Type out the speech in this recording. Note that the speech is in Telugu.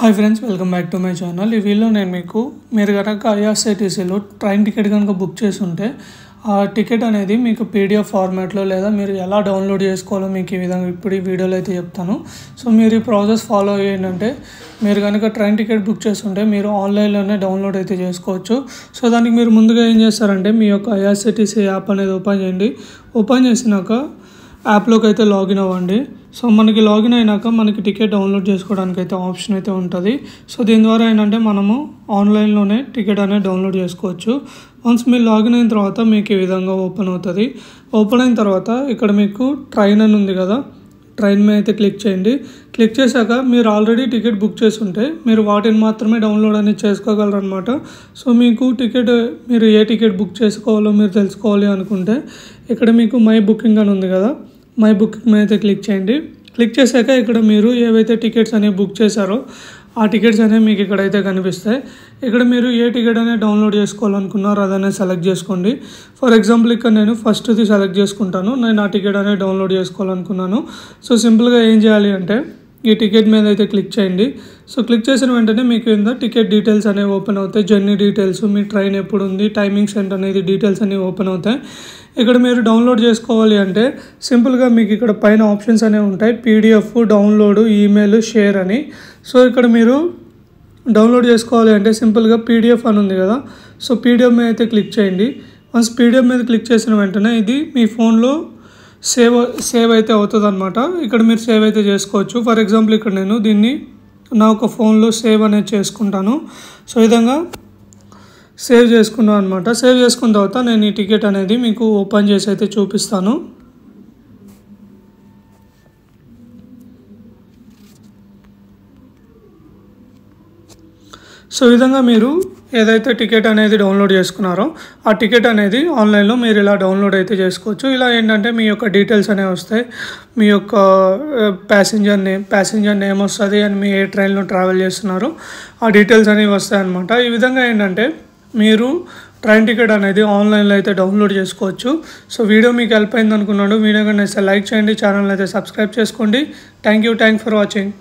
Hi friends welcome back to my channel ఈ వీడియోలో నేను మీకు మీరు కనుక ఐఆర్సీటీసీలో ట్రైన్ టికెట్ కనుక బుక్ చేసి ఉంటే ఆ టికెట్ అనేది మీకు పీడిఎఫ్ ఫార్మాట్లో లేదా మీరు ఎలా డౌన్లోడ్ చేసుకోవాలో మీకు ఈ విధంగా ఇప్పుడు ఈ వీడియోలో అయితే చెప్తాను. సో మీరు ఈ ప్రాసెస్ ఫాలో అయ్యిందంటే మీరు కనుక ట్రైన్ టికెట్ బుక్ చేస్తుంటే మీరు ఆన్లైన్లోనే డౌన్లోడ్ అయితే చేసుకోవచ్చు. సో దానికి మీరు ముందుగా ఏం చేస్తారంటే మీ యొక్క ఐఆర్సీటీసీ యాప్ అనేది ఓపెన్ చేయండి. ఓపెన్ చేసినాక యాప్లోకి అయితే లాగిన్ అవ్వండి. సో మనకి లాగిన్ అయినాక మనకి టికెట్ డౌన్లోడ్ చేసుకోవడానికి అయితే ఆప్షన్ అయితే ఉంటుంది. సో దీని ద్వారా ఏంటంటే మనము ఆన్లైన్లోనే టికెట్ అనేది డౌన్లోడ్ చేసుకోవచ్చు. వన్స్ మీరు లాగిన్ అయిన తర్వాత మీకు ఈ విధంగా ఓపెన్ అవుతుంది. ఓపెన్ అయిన తర్వాత ఇక్కడ మీకు ట్రైన్ అని ఉంది కదా ట్రైన్ మీద అయితే క్లిక్ చేయండి. క్లిక్ చేశాక మీరు ఆల్రెడీ టికెట్ బుక్ చేసి ఉంటే మీరు వాటిని మాత్రమే డౌన్లోడ్ అనేది చేసుకోగలరు అనమాట సో మీకు టికెట్ మీరు ఏ టికెట్ బుక్ చేసుకోవాలో మీరు తెలుసుకోవాలి అనుకుంటే ఇక్కడ మీకు మై బుకింగ్ అని ఉంది కదా మై బుకింగ్ మీద అయితే క్లిక్ చేయండి. క్లిక్ చేశాక ఇక్కడ మీరు ఏవైతే టికెట్స్ అనేవి బుక్ చేశారో ఆ టికెట్స్ అనేవి మీకు ఇక్కడైతే కనిపిస్తాయి. ఇక్కడ మీరు ఏ టికెట్ అనేది డౌన్లోడ్ చేసుకోవాలనుకున్నారో అదనే సెలెక్ట్ చేసుకోండి. ఫర్ ఎగ్జాంపుల్ ఇక్కడ నేను ఫస్ట్ది సెలెక్ట్ చేసుకుంటాను. నేను ఆ టికెట్ అనేది డౌన్లోడ్ చేసుకోవాలనుకున్నాను. సో సింపుల్గా ఏం చేయాలి అంటే ఈ టికెట్ మీద అయితే క్లిక్ చేయండి. సో క్లిక్ చేసిన వెంటనే మీకు కింద టికెట్ డీటెయిల్స్ అనేవి ఓపెన్ అవుతాయి. జర్నీ డీటెయిల్స్ మీ ట్రైన్ ఎప్పుడు ఉంది టైమింగ్స్ ఏంటి అనేది డీటెయిల్స్ అనేవి ఓపెన్ అవుతాయి. ఇక్కడ మీరు డౌన్లోడ్ చేసుకోవాలి అంటే సింపుల్గా మీకు ఇక్కడ పైన ఆప్షన్స్ అనేవి ఉంటాయి. పీడిఎఫ్ డౌన్లోడ్ ఈమెయిల్ షేర్ అని. సో ఇక్కడ మీరు డౌన్లోడ్ చేసుకోవాలి అంటే సింపుల్గా పీడిఎఫ్ అని ఉంది కదా. సో పీడిఎఫ్ మీద అయితే క్లిక్ చేయండి. వన్స్ పీడిఎఫ్ మీద క్లిక్ చేసిన వెంటనే ఇది మీ ఫోన్లో సేవ్ సేవ్ అయితే అవుతుంది అనమాట ఇక్కడ మీరు సేవ్ అయితే చేసుకోవచ్చు. ఫర్ ఎగ్జాంపుల్ ఇక్కడ నేను దీన్ని నా ఒక ఫోన్లో సేవ్ అనేది చేసుకుంటాను. సో ఈ విధంగా సేవ్ చేసుకున్నాను అనమాట సేవ్ చేసుకున్న తర్వాత నేను ఈ టికెట్ అనేది మీకు ఓపెన్ చేసి అయితే చూపిస్తాను. సో ఈ విధంగా మీరు ఏదైతే టికెట్ అనేది డౌన్లోడ్ చేసుకున్నారో ఆ టికెట్ అనేది ఆన్లైన్లో మీరు ఇలా డౌన్లోడ్ అయితే చేసుకోవచ్చు. ఇలా ఏంటంటే మీ యొక్క డీటెయిల్స్ అనేవి వస్తాయి. మీ యొక్క ప్యాసింజర్ నేమ్ ప్యాసింజర్ నేమ్ వస్తుంది అండ్ మీ ఏ ట్రైన్లో ట్రావెల్ చేస్తున్నారు. ఆ డీటెయిల్స్ అనేవి వస్తాయి అనమాట ఈ విధంగా ఏంటంటే మీరు ట్రైన్ టికెట్ అనేది ఆన్లైన్లో అయితే డౌన్లోడ్ చేసుకోవచ్చు. సో వీడియో మీకు హెల్ప్ అయింది అనుకున్నాడు. వీడియో కన్నా లైక్ చేయండి. ఛానల్ అయితే సబ్స్క్రైబ్ చేసుకోండి. Thank you. Thank for watching.